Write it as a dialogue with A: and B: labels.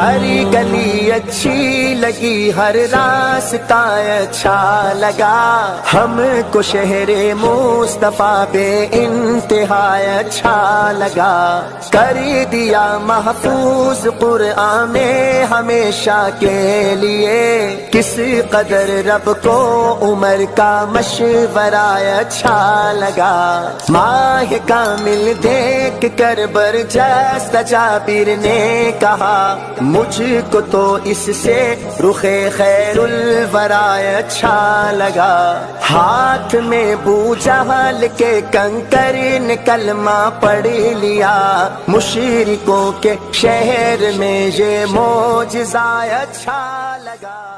A: हरी गली अच्छी लगी, हर रास्ता अच्छा लगा। हमको शहर मुस्तफ़ा बे इंतहा अच्छा लगा। कर दिया महफूज कुरआन में हमेशा के लिए। किस कदर रब को उम्र का मशवरा अच्छा लगा। माह का मिल देख कर बर बरजस्त जाबिर ने कहा मुझको तो इससे रुखे खैरुल वराय अच्छा लगा। हाथ में बूझाल के कंकर ने कलमा पढ़ लिया। मुशरिकों के शहर में ये मोजाय अच्छा लगा।